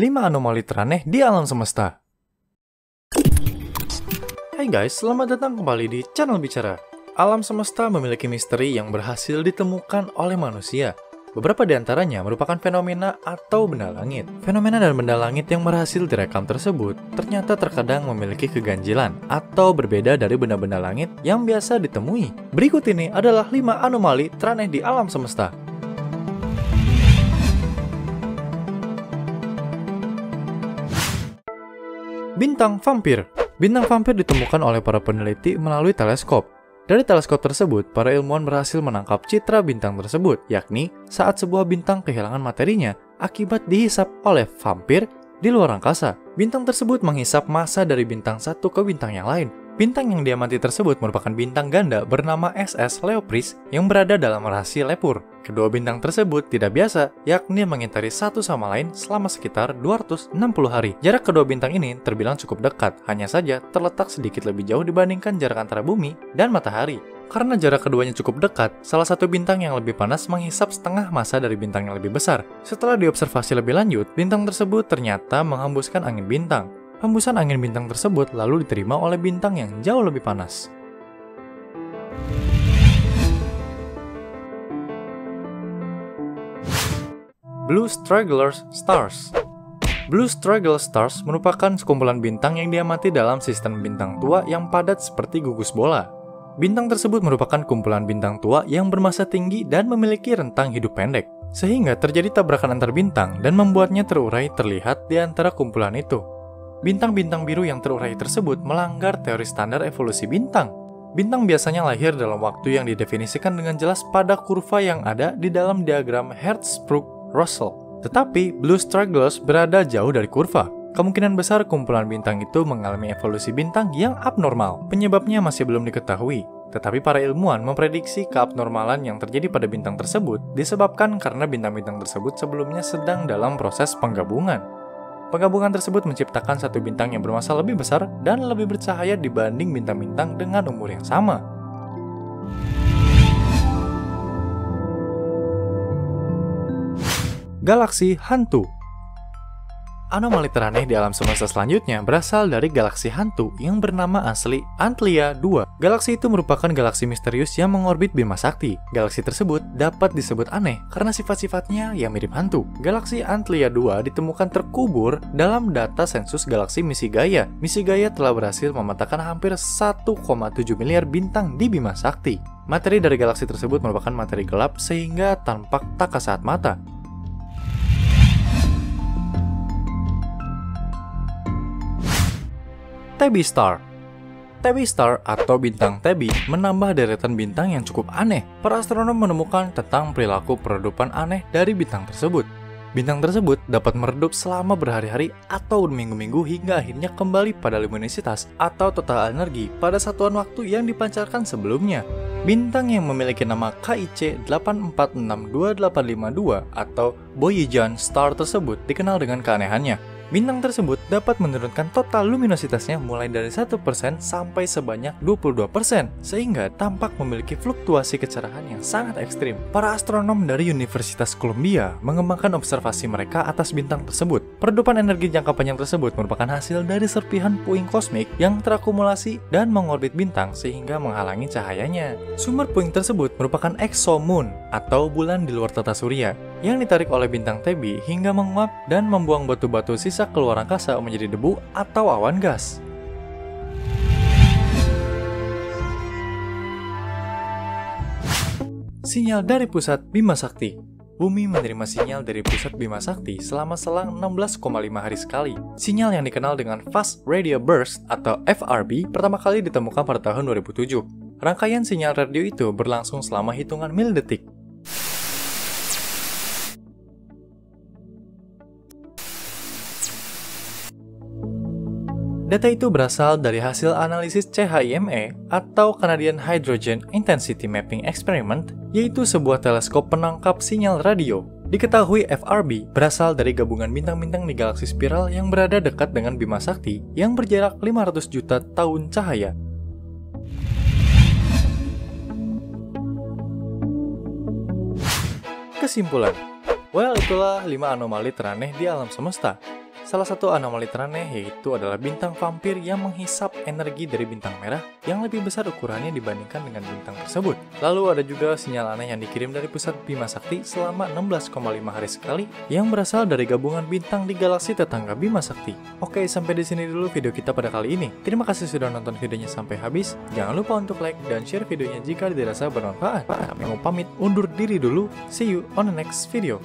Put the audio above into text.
5 anomali teraneh di alam semesta. Hai guys, selamat datang kembali di channel Bicara. Alam semesta memiliki misteri yang berhasil ditemukan oleh manusia. Beberapa di antaranya merupakan fenomena atau benda langit. Fenomena dan benda langit yang berhasil direkam tersebut ternyata terkadang memiliki keganjilan atau berbeda dari benda-benda langit yang biasa ditemui. Berikut ini adalah 5 anomali teraneh di alam semesta. Bintang vampir Bintang vampir ditemukan oleh para peneliti melalui teleskop. Dari teleskop tersebut, para ilmuwan berhasil menangkap citra bintang tersebut, yakni saat sebuah bintang kehilangan materinya akibat dihisap oleh vampir di luar angkasa. Bintang tersebut menghisap massa dari bintang satu ke bintang yang lain. Bintang yang diamati tersebut merupakan bintang ganda bernama SS Leopris yang berada dalam rasi Lepur. Kedua bintang tersebut tidak biasa, yakni mengitari satu sama lain selama sekitar 260 hari. Jarak kedua bintang ini terbilang cukup dekat, hanya saja terletak sedikit lebih jauh dibandingkan jarak antara bumi dan matahari. Karena jarak keduanya cukup dekat, salah satu bintang yang lebih panas menghisap setengah massa dari bintang yang lebih besar. Setelah diobservasi lebih lanjut, bintang tersebut ternyata menghembuskan angin bintang. Hembusan angin bintang tersebut lalu diterima oleh bintang yang jauh lebih panas. Blue Straggler Stars Blue Straggler Stars merupakan sekumpulan bintang yang diamati dalam sistem bintang tua yang padat seperti gugus bola. Bintang tersebut merupakan kumpulan bintang tua yang bermasa tinggi dan memiliki rentang hidup pendek, sehingga terjadi tabrakan antar bintang dan membuatnya terurai terlihat di antara kumpulan itu. Bintang-bintang biru yang terurai tersebut melanggar teori standar evolusi bintang. Bintang biasanya lahir dalam waktu yang didefinisikan dengan jelas pada kurva yang ada di dalam diagram Hertzsprung-Russell. Tetapi, Blue Stragglers berada jauh dari kurva. Kemungkinan besar kumpulan bintang itu mengalami evolusi bintang yang abnormal. Penyebabnya masih belum diketahui. Tetapi para ilmuwan memprediksi keabnormalan yang terjadi pada bintang tersebut disebabkan karena bintang-bintang tersebut sebelumnya sedang dalam proses penggabungan. Penggabungan tersebut menciptakan satu bintang yang bermasa lebih besar dan lebih bercahaya dibanding bintang-bintang dengan umur yang sama. Galaksi Hantu Anomali teraneh di alam semesta selanjutnya berasal dari galaksi hantu yang bernama asli Antlia 2. Galaksi itu merupakan galaksi misterius yang mengorbit Bima Sakti. Galaksi tersebut dapat disebut aneh karena sifat-sifatnya yang mirip hantu. Galaksi Antlia 2 ditemukan terkubur dalam data sensus galaksi misi Gaia. Misi Gaia telah berhasil memetakan hampir 1,7 miliar bintang di Bima Sakti. Materi dari galaksi tersebut merupakan materi gelap sehingga tampak tak kasat mata. Tabby Star. Tabby Star atau bintang Tabby menambah deretan bintang yang cukup aneh. Para astronom menemukan tentang perilaku peredupan aneh dari bintang tersebut. Bintang tersebut dapat meredup selama berhari-hari atau berminggu-minggu hingga akhirnya kembali pada luminositas atau total energi pada satuan waktu yang dipancarkan sebelumnya. Bintang yang memiliki nama KIC 8462852 atau Boyajan Star tersebut dikenal dengan keanehannya. Bintang tersebut dapat menurunkan total luminositasnya mulai dari 1% sampai sebanyak 22%, sehingga tampak memiliki fluktuasi kecerahan yang sangat ekstrim. Para astronom dari Universitas Columbia mengembangkan observasi mereka atas bintang tersebut. Peredupan energi jangka panjang tersebut merupakan hasil dari serpihan puing kosmik yang terakumulasi dan mengorbit bintang sehingga menghalangi cahayanya. Sumber puing tersebut merupakan exomoon atau bulan di luar tata surya yang ditarik oleh bintang Tebi hingga menguap dan membuang batu-batu sisa keluar angkasa menjadi debu atau awan gas. Sinyal dari pusat Bima Sakti Bumi menerima sinyal dari pusat Bima Sakti selama selang 16,5 hari sekali. Sinyal yang dikenal dengan Fast Radio Burst atau FRB pertama kali ditemukan pada tahun 2007. Rangkaian sinyal radio itu berlangsung selama hitungan mil detik. Data itu berasal dari hasil analisis CHIME atau Canadian Hydrogen Intensity Mapping Experiment, yaitu sebuah teleskop penangkap sinyal radio. Diketahui FRB berasal dari gabungan bintang-bintang di galaksi spiral yang berada dekat dengan Bima Sakti yang berjarak 500 juta tahun cahaya. Kesimpulan Well, itulah 5 anomali teraneh di alam semesta. Salah satu anomali teraneh yaitu adalah bintang vampir yang menghisap energi dari bintang merah yang lebih besar ukurannya dibandingkan dengan bintang tersebut. Lalu ada juga sinyal aneh yang dikirim dari pusat Bima Sakti selama 16,5 hari sekali yang berasal dari gabungan bintang di galaksi tetangga Bima Sakti. Oke, sampai di sini dulu video kita pada kali ini. Terima kasih sudah nonton videonya sampai habis. Jangan lupa untuk like dan share videonya jika dirasa bermanfaat. Kami mau pamit undur diri dulu. See you on the next video.